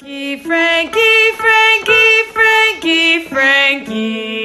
Frankie, Frankie, Frankie, Frankie, Frankie.